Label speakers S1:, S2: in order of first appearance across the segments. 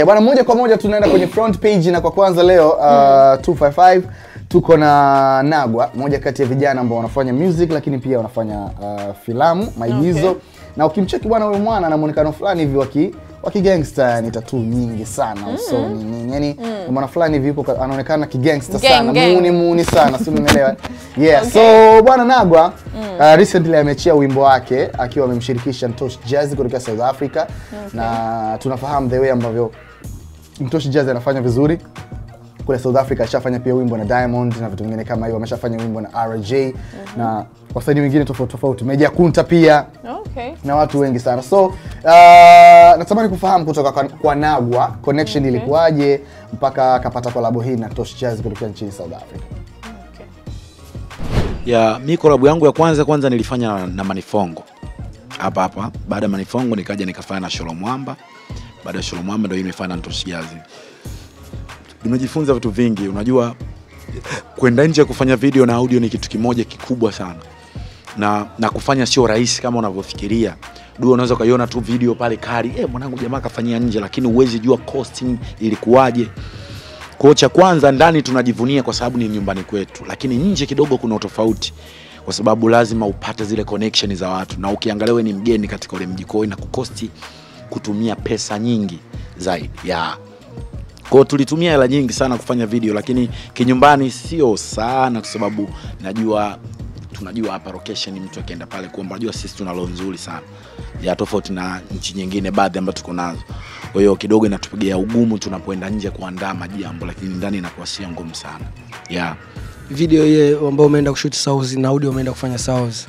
S1: Eh, bwana moja kwa moja tunaenda kwenye front page na kwa kwanza leo uh, 255 tuko na Nagwa, moja kati ya vijana ambao wanafanya music lakini pia wanafanya uh, filamu, maigizo
S2: Okay.
S1: na ukimcheki bwana huyo mwana ana muonekano fulani hivi waki waki gangster yani tattoo nyingi sana mm. usoni nini yani mwana fulani hivi yupo anaonekana
S2: Gang,
S1: sana
S2: gang.
S1: muuni muuni sana si umeelewa yeah
S2: Okay.
S1: so bwana Nagwa mm. uh, recently ameachia wimbo wake akiwa amemshirikisha Mtosh Jazz kutoka South Africa okay. na tunafahamu the way ambavyo Mtoshi Jazz anafanya vizuri kule South Africa ashafanya pia wimbo na Diamond na vitu vingine kama hivyo, ameshafanya wimbo na RJ na wasanii wengine tofauti tofauti, Meja Kunta pia
S2: Okay.
S1: na watu wengi sana. So uh, natamani kufahamu kutoka kwa, kwa Nagwa connection
S2: Okay.
S1: ilikuwaje mpaka akapata kolabo hii na Tosh Jazz kutoka nchini South Africa.
S2: Okay.
S3: ya mi kolabu yangu ya kwanza kwanza nilifanya na, na Manifongo hapa hapa. Baada ya Manifongo nikaja nikafanya na Sholo Mwamba. Baada ya Sholo Mwamba ndio na Ntoshi Jazz. Nimejifunza vitu vingi, unajua kwenda nje kufanya video na audio ni kitu kimoja kikubwa sana na, na kufanya sio rahisi kama unavyofikiria. Dua unaweza ukaiona tu video pale kali, eh, mwanangu jamaa kafanyia nje, lakini uwezi jua costing ilikuwaje. Kwa cha kwanza ndani tunajivunia kwa sababu ni nyumbani kwetu, lakini nje kidogo kuna utofauti, kwa sababu lazima upate zile connection za watu, na ukiangalia wewe ni mgeni katika ule mji, kwa hiyo inakukosti kutumia pesa nyingi zaidi ya kwa tulitumia hela nyingi sana kufanya video, lakini kinyumbani sio sana, kwa sababu najua tunajua hapa location, mtu akienda pale kuomba, najua sisi tuna loan nzuri sana ya tofauti na nchi nyingine baadhi ambazo tuko nazo. Kwa hiyo kidogo inatupigia ugumu tunapoenda nje kuandaa majambo, lakini ndani inakuwa sio ngumu sana ya yeah.
S4: video ile ambayo umeenda kushoot South na audio umeenda kufanya South,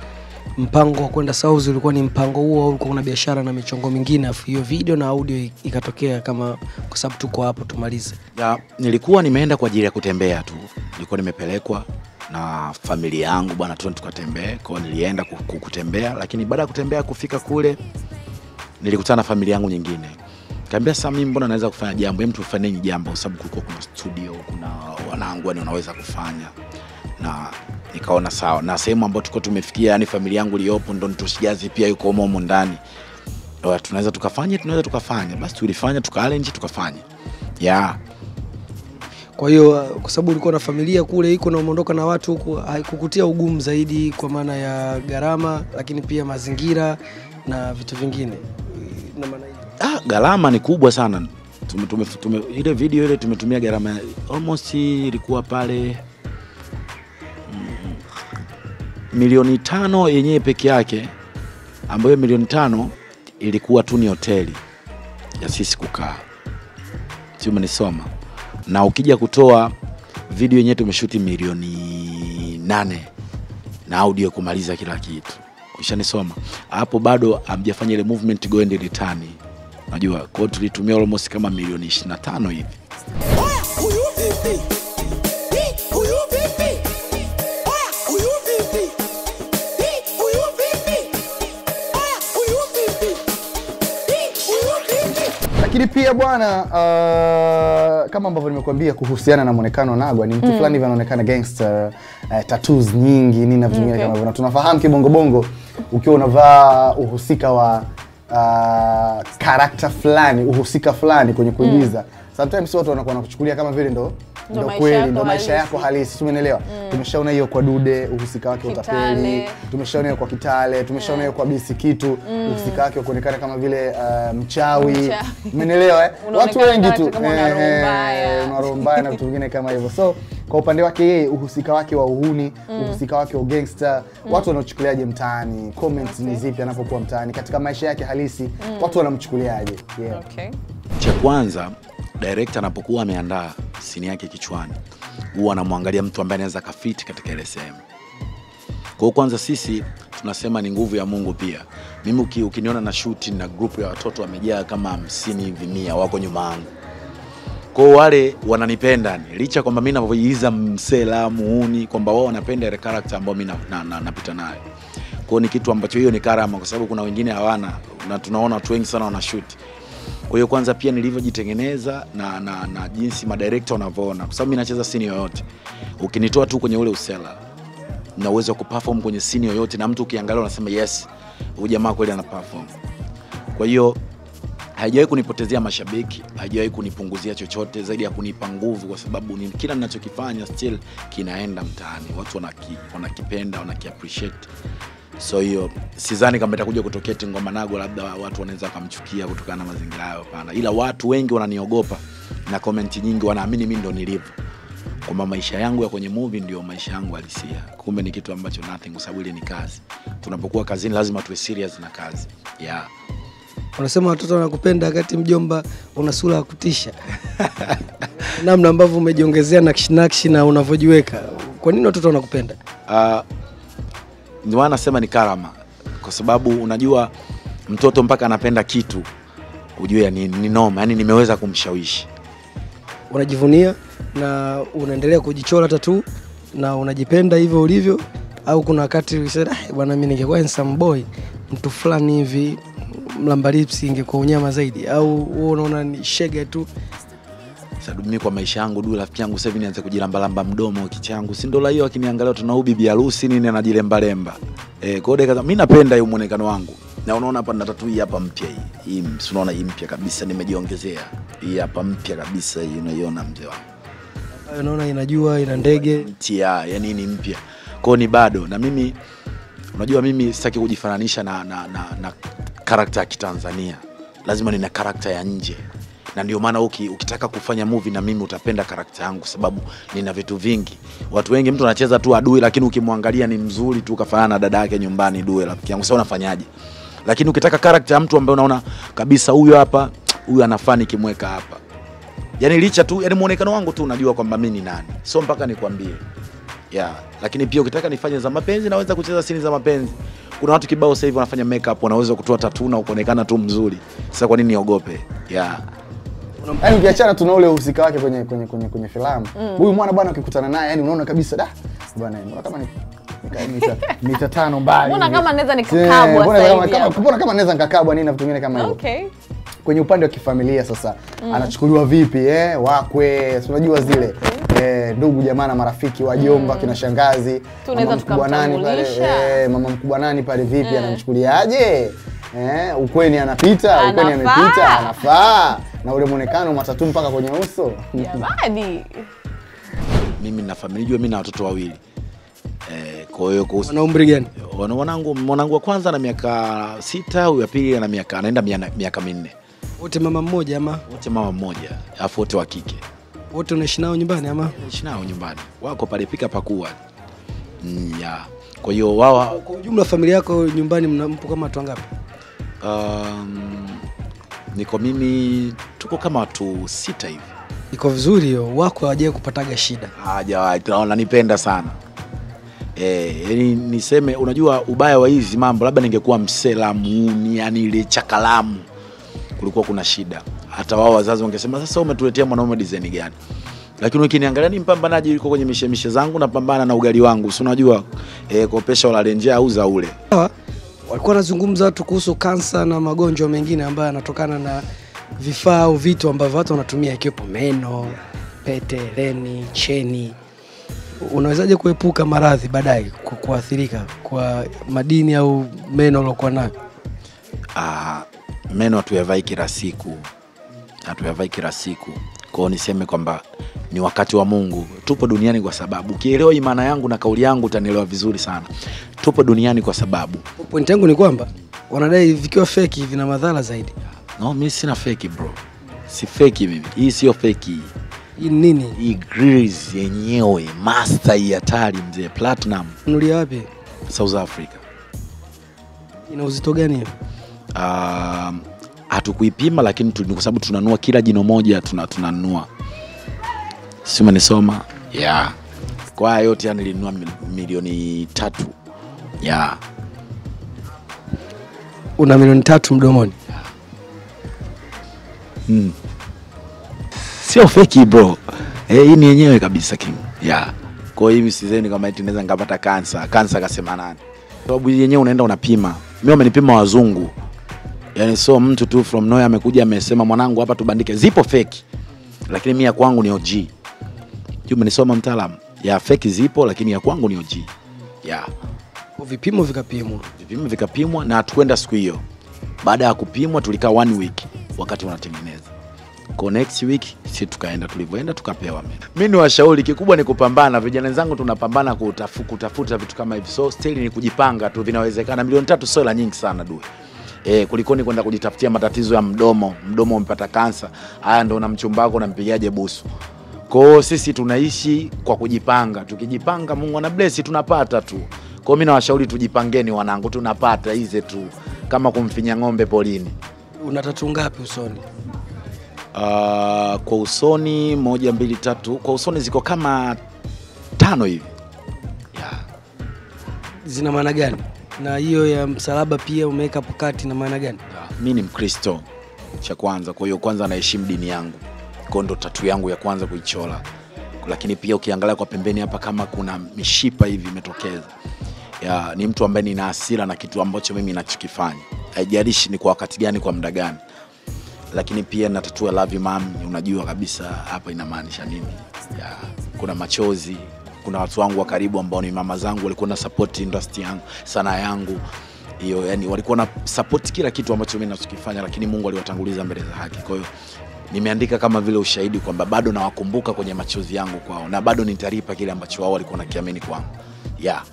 S4: mpango wa kwenda South ulikuwa ni mpango huo au ulikuwa kuna biashara na michongo mingine, afu hiyo video na audio ikatokea kama, kwa sababu tuko hapo tumalize?
S3: ya nilikuwa nimeenda kwa ajili ya kutembea tu, nilikuwa nimepelekwa na familia yangu bwana, tuende tukatembee. Kwa nilienda ku- ku- kutembea, lakini baada ya kutembea kufika kule nilikutana na familia yangu nyingine, kaambia sasa, mimi mbona naweza kufanya jambo, hem, tufanyeni jambo, sababu kulikuwa kuna studio, kuna wanangu wanaweza kufanya, na nikaona sawa, na sehemu ambayo tulikuwa tumefikia, yani familia yangu iliyopo ndo Nitoshijazi pia yuko humo humo ndani, tunaweza tukafanya, tunaweza tukafanya, basi tulifanya, tukaarrange, tukafanya yeah.
S4: Kwa hiyo uh, kwa sababu ulikuwa na familia kule iko na umeondoka na watu huku, haikukutia ugumu zaidi kwa maana ya gharama, lakini pia mazingira na vitu vingine. Na maana hiyo.
S3: Ah, gharama ni kubwa sana. Tume, tume, tume, ile video ile tumetumia gharama almost ilikuwa pale milioni tano yenyewe peke yake, ambayo milioni tano ilikuwa tu ni hoteli ya sisi kukaa, si umenisoma? Na ukija kutoa video yenyewe tumeshuti milioni nane na audio kumaliza kila kitu, ushanisoma hapo, bado amjafanya ile movement go and return Unajua, kwa tulitumia almost kama milioni 25 hivi.
S1: Pia bwana uh, kama ambavyo nimekuambia kuhusiana na mwonekano wa Nagwa ni mtu mm. fulani hivi anaonekana gangster, uh, tattoos nyingi nini na vitu vingine
S2: Okay.
S1: kama hivyo. Na tunafahamu kibongobongo ukiwa unavaa uhusika wa uh, karakta fulani, uhusika fulani kwenye kuigiza sometimes watu wanakuwa wanakuchukulia kama vile ndo
S2: Ndo
S1: kweli
S2: yako
S1: ndo maisha yako halisi, tumeelewa. Tumeshaona hiyo kwa Dude, uhusika wake wa utapeli. Tumeshaona hiyo kwa Kitale, tumeshaona hiyo kwa Bisi Kitu, uhusika wake kuonekana kama vile uh, mchawi, umeelewa eh? Watu wengi tu
S2: una roho mbaya.
S1: na vitu vingine kama hivyo. So kwa upande wake yeye, uhusika wake wa uhuni, mm. uhusika wake wa gangster, watu wanaochukuliaje mtaani? Comments okay. ni zipi anapokuwa mtaani katika maisha yake halisi? mm. Watu wanamchukuliaje? Yeah.
S2: Okay.
S3: Cha kwanza director anapokuwa ameandaa sini yake kichwani, huwa anamwangalia mtu ambaye anaweza kafiti katika ile sehemu. Kwa kwanza sisi tunasema ni nguvu ya Mungu pia. Mimi ukiniona na shuti na grupu ya watoto wamejaa kama hamsini hivi mia wako nyuma yangu. Kwa wale wananipenda ni licha kwamba mimi ninavyoigiza msela muuni kwamba wao wanapenda ile character ambayo mimi na- na- na- nayo. Kwa ni kitu ambacho hiyo ni karama kwa sababu kuna wengine hawana na tunaona watu wengi sana wanashuti. Kwa hiyo kwanza pia nilivyojitengeneza na, na, na jinsi madirekta wanavyoona, kwa sababu mimi nacheza sini yoyote, ukinitoa tu kwenye ule usela na uwezo wa kuperform kwenye sini yoyote, na mtu ukiangalia unasema yes, huyu jamaa kweli ana perform. Kwa hiyo haijawahi kunipotezea mashabiki haijawahi kunipunguzia chochote zaidi ya kunipa nguvu kwa sababu ni, kila ninachokifanya still kinaenda mtaani. Watu wanaki, wanakipenda wanakiappreciate so hiyo sidhani kama itakuja kutokea Tingomanago, labda watu wanaweza wakamchukia kutokana na mazingira hayo, hapana. Ila watu wengi wananiogopa na komenti nyingi wanaamini mi ndo nilivyo, kwamba maisha yangu ya kwenye movie ndio maisha yangu halisia. Kumbe ni kitu ambacho nothing, kwa sababu ile ni kazi. Tunapokuwa kazini lazima tuwe serious na kazi yeah.
S4: unasema watoto wanakupenda wakati mjomba una sura ya kutisha namna ambavyo umejiongezea nakshi nakshi na unavyojiweka kwa nini watoto wanakupenda
S3: Uh, ndio maana nasema ni karama, kwa sababu unajua mtoto mpaka anapenda kitu ujue ni, ni noma, yani nimeweza kumshawishi.
S4: Unajivunia na unaendelea kujichora tatu na unajipenda hivyo ulivyo au kuna wakati ulisema "Ah, bwana mimi ningekuwa handsome boy mtu fulani hivi mlamba lips ingekuwa unyama zaidi. Au wewe unaona ni shege tu
S3: Sasa mimi kwa maisha yangu du rafiki yangu sasa hivi nianze kujilambalamba mdomo kichangu, si ndo la hiyo akiniangalia tuna ubi bibi harusi nini anajilembalemba. Eh, kwa hiyo mimi napenda hiyo muonekano wangu. Na unaona hapa nina tatu hii hapa mpya hii. Hii si unaona hii mpya kabisa nimejiongezea. Hii hapa mpya kabisa hii unaiona mzee wangu.
S4: unaona inajua ina ndege
S3: tia yani ni mpya Kwa ni bado na mimi unajua mimi sitaki kujifananisha na, na, na, na karakta ya kitanzania lazima nina karakta ya nje na ndio maana uki, ukitaka kufanya movie na mimi utapenda karakta yangu sababu nina vitu vingi. Watu wengi mtu anacheza tu adui lakini ukimwangalia ni mzuri tu kafanana na dada yake nyumbani due rafiki yangu. Sasa unafanyaje? Lakini ukitaka karakta ya mtu ambaye unaona kabisa huyo hapa huyu anafaa nikimweka hapa. Yani licha tu yani muonekano wangu tu unajua kwamba mimi ni nani. Sio mpaka nikwambie. Yeah. lakini pia ukitaka nifanye za mapenzi naweza kucheza sini za mapenzi. Kuna watu kibao sasa hivi wanafanya makeup wanaweza kutoa tatuna kuonekana tu mzuri. Sasa kwa nini niogope? Yeah.
S1: Yaani ukiachana tuna ule uhusika wake kwenye kwenye kwenye, kwenye filamu. Huyu mwana bwana ukikutana naye yani unaona kabisa da bwana mbona kama ni mita, mita tano mbali.
S2: Mbona kama naweza
S1: Eh,
S2: nikakabwa
S1: mbona
S2: sasa
S1: kama-
S2: hivi
S1: kama- Mbona kama naweza nikakabwa nini na vitu vingine kama hivyo.
S2: Okay.
S1: Kwenye upande wa kifamilia sasa anachukuliwa vipi eh? Wakwe, si unajua zile eh, ndugu jamaa na marafiki wajomba kina shangazi
S2: Tunaweza
S1: mama mkubwa nani pale eh, mama mkubwa nani pale vipi anamchukuliaje eh, ukweni anapita ukweni amepita anafaa na ule mwonekano matatu mpaka kwenye uso.
S2: Jamani.
S3: mimi na familia jua mimi na watoto wawili. Eh, kwa hiyo kuhusu
S4: na umri gani?
S3: Wana- wanangu mwanangu wa kwanza na miaka sita huyu wa pili ana miaka anaenda miaka minne.
S4: Wote mama mmoja ama?
S3: Wote mama mmoja alafu wote wa kike.
S4: Wote unaishi nao nyumbani ama?
S3: Unaishi nao nyumbani. Wako pale pika pakua. Mm, ya. kwa hiyo wao
S4: kwa ujumla familia yako nyumbani mnampo kama watu wangapi?
S3: Um, niko mimi tuko kama watu sita hivi.
S4: Iko vizuri hiyo wako hawajawahi kupataga shida.
S3: Hajawahi wananipenda sana. Eh, yani niseme unajua ubaya wa hizi mambo labda ningekuwa msela muuni yani ile chakalamu kulikuwa kuna shida. Hata wao wazazi wangesema sasa umetuletea mwanaume design gani? Lakini ukiniangalia ni mpambanaji yuko kwenye mishemishe zangu napambana na ugali wangu. Si unajua eh, kopesha wala au za ule
S4: walikuwa wanazungumza watu kuhusu kansa na magonjwa mengine ambayo yanatokana na vifaa au vitu ambavyo watu wanatumia ikiwepo meno pete reni cheni. Unawezaje kuepuka maradhi baadaye kuathirika kwa madini au meno uliokuwa nayo?
S3: Ah, meno hatuyavai kila siku, hatuyavai kila siku. Kwao niseme kwamba ni wakati wa Mungu. Tupo duniani kwa sababu, ukielewa imani yangu na kauli yangu utanielewa vizuri sana. Tupo duniani kwa sababu.
S4: point yangu ni kwamba wanadai vikiwa feki vina madhara zaidi
S3: No, mi sina feki bro, si feki mimi. Hii sio feki,
S4: hii ni nini
S3: hii grills yenyewe master hii hatari mzee, platinum
S4: nulia wapi
S3: South Africa.
S4: ina uzito gani hiyo
S3: Um, hatukuipima lakini tu- kwa sababu tunanua kila jino moja tuna tunanunua si umenisoma yeah. kwa haya yote yani nilinunua milioni tatu yeah.
S4: una milioni tatu mdomoni Yeah.
S3: mm. sio feki bro eh, hii ni yenyewe kabisa king yeah. kwa hiyo hivi sizeni kama eti naweza nikapata kansa kansa kasema nani sababu yenyewe unaenda unapima mi wamenipima wazungu yani so mtu tu from nowhere amekuja amesema mwanangu hapa tubandike. Zipo feki lakini mi ya kwangu ni og juu umenisoma mtaalamu? Ya feki zipo lakini ya kwangu ni og yeah.
S4: vipimo vikapimwa.
S3: Vipimo vikapimwa na tukwenda siku hiyo. Baada ya kupimwa tulikaa one week wakati wanatengeneza. Kwa next week si tukaenda tulivyoenda tukapewa mimi. Mimi ni washauri, kikubwa ni kupambana. Vijana wenzangu tunapambana kutafu, kutafuta vitu kama hivi, so still ni kujipanga tu, vinawezekana. Milioni tatu sio la nyingi sana due E, kulikoni kwenda kujitafutia matatizo ya mdomo, mdomo umepata kansa, haya ndo na mchumba wako unampigaje busu? Kwa hiyo sisi tunaishi kwa kujipanga, tukijipanga Mungu ana bless tunapata tu. Kwa mi mimi nawashauri tujipangeni wanangu, tunapata hize tu kama kumfinya ng'ombe polini.
S4: una tatu ngapi usoni
S3: Uh, kwa usoni moja mbili tatu, kwa usoni ziko kama tano hivi yeah.
S4: zina maana gani na hiyo ya msalaba pia umeweka hapo kati na maana gani?
S3: Mi ni Mkristo cha kwanza, kwa hiyo kwanza naheshimu dini yangu, kwa ndo tatu yangu ya kwanza kuichora. Lakini pia ukiangalia kwa pembeni hapa kama kuna mishipa hivi imetokeza. Ya, ni mtu ambaye nina hasira na kitu ambacho mimi nachokifanya, haijalishi ni kwa wakati gani, kwa muda gani. Lakini pia na tatua love you mom, unajua kabisa hapa inamaanisha nini. Ya, kuna machozi kuna watu wangu wa karibu ambao ni mama zangu walikuwa na support industry yangu sanaa yangu. Hiyo yani walikuwa na support kila kitu ambacho mimi nachokifanya lakini mungu aliwatanguliza mbele za haki. Kwa hiyo nimeandika kama vile ushahidi kwamba bado nawakumbuka kwenye machozi yangu kwao na bado nitalipa kile ambacho wao walikuwa nakiamini kwangu. Yeah.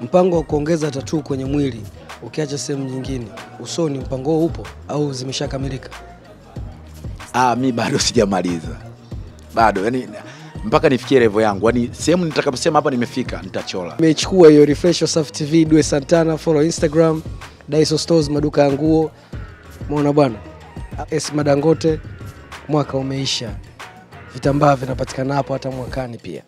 S4: mpango wa kuongeza tatuu kwenye mwili ukiacha sehemu nyingine usoni mpango huo upo au zimeshakamilika?
S3: Ah, mi bado sijamaliza. Bado yani mpaka nifikie level yangu. Yaani sehemu nitakaposema hapa nimefika nitachola.
S4: Nimechukua hiyo refresh Wasafi TV Due Santana follow Instagram Daiso Stores maduka ya nguo. Umeona bwana? Esma madangote mwaka umeisha. Vitambaa vinapatikana hapo hata mwakani pia